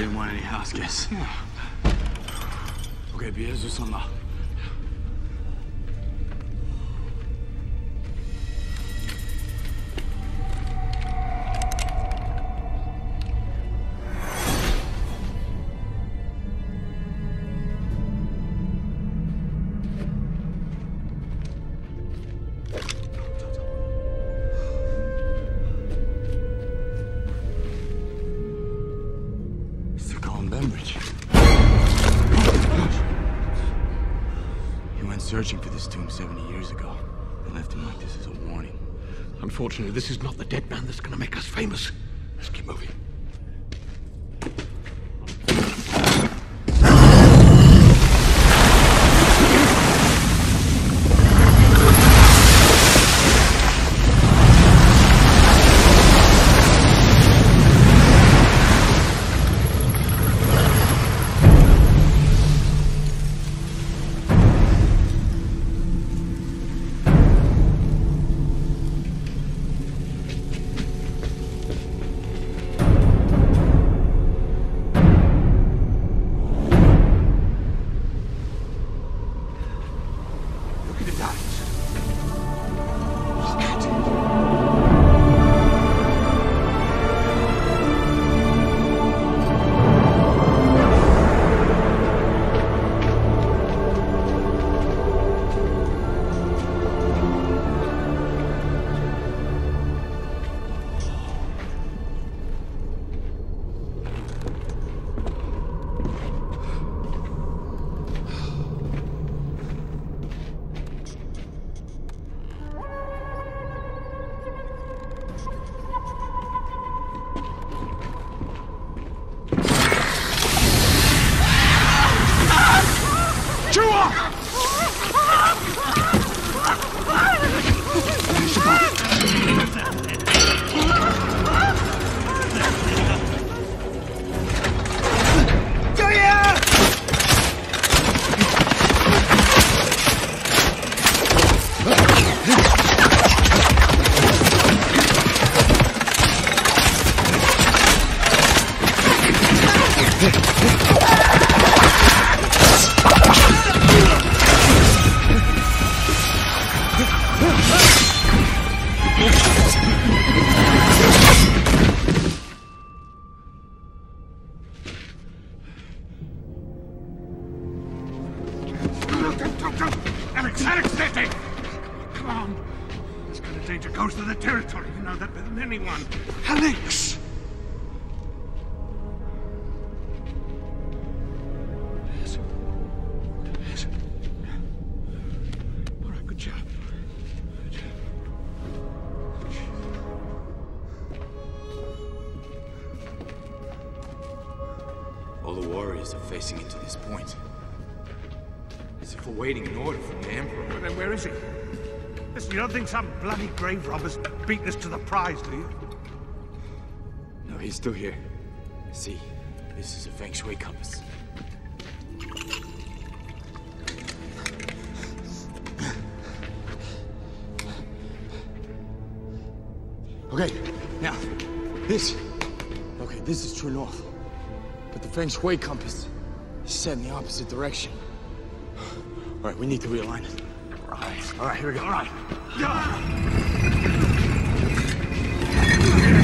didn't want any house guests. Yeah. Okay, bir on the. Searching for this tomb 70 years ago. They left him like this as a warning. Unfortunately, this is not the dead man that's going to make us famous. Let's keep moving. Don't, Kind danger goes to the territory. You know that better than anyone. Alex! Yes. Yes. All right, good job. Good job. All the warriors are facing into this point. As if awaiting an order from the Emperor. Well, then where is he? Listen, you don't think some bloody grave robbers beat us to the prize, do you? No, he's still here. See, this is a feng shui compass. Okay, now, this. Okay, this is true north. But the feng shui compass is set in the opposite direction. All right, we need to realign it. All right, all right, here we go. All right. Alex!